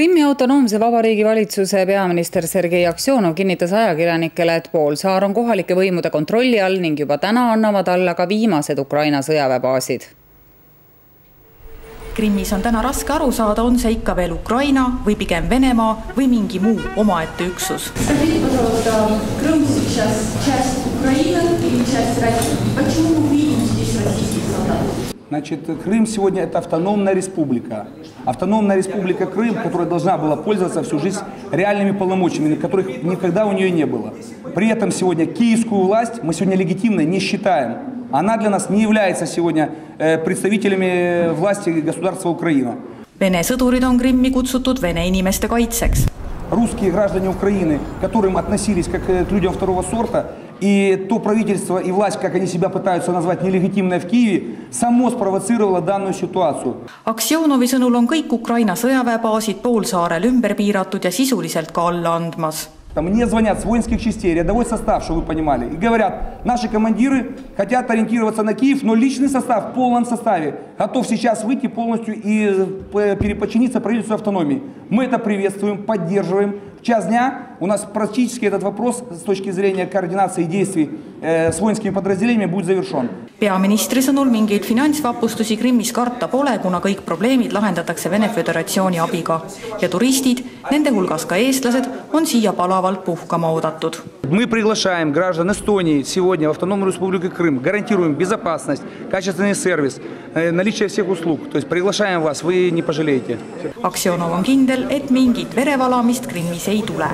Krimmi autonoomse vabariigi valitsuse peaminister Sergei Aksjonov kinnitas ajakirjanikele, et poolsaar on kohalike võimude kontrolli all ning juba täna annavad alla ka viimased Ukraina sõjaväebaasid. Krimmis on täna raske aru saada, on see ikka veel Ukraina või pigem Venemaa või mingi muu omaette üksus. Значит, Крым сегодня это автономная республика. Автономная республика Крым, которая должна была пользоваться всю жизнь реальными полномочиями, которых никогда у нее не было. При этом сегодня киевскую власть мы сегодня легитимной не считаем. Она для нас не является сегодня э, представителями власти государства Украина. Vene sõdurid on Krimmi kutsutud vene inimeste kaitseks. Русские граждане Украины, которым относились как э, к людям второго сорта, и то правительство и власть, как они себя пытаются назвать, нелегитимное в Киеве, само спровоцировало данную ситуацию. Aksjonovi sõnul on kõik Ukraina sõjaväebaasid poolsaarel ümber piiratud ja sisuliselt ka alla andmas. Мне звонят с воинских частей, рядовой состав, чтобы вы понимали, и говорят, наши командиры хотят ориентироваться на Киев, но личный состав в полном составе готов сейчас выйти полностью и переподчиниться правительству автономии. Мы это приветствуем, поддерживаем. В час дня у нас практически этот вопрос с точки зрения координации действий э, с воинскими подразделениями будет завершен. peaministri sõnul mingeid finantsvapustusi Krimmis karta pole, kuna kõik probleemid lahendatakse Vene Föderatsiooni abiga ja turistid, nende hulgas ka eestlased, on siia palavalt puhkama oodatud. Мы приглашаем граждан Эстонии сегодня в Автономную Республику Крым, гарантируем безопасность, качественный сервис, э, наличие всех услуг. То есть приглашаем вас, вы не пожалеете. Aksjonov on kindel, et mingit verevalamist Krimmis ei tule.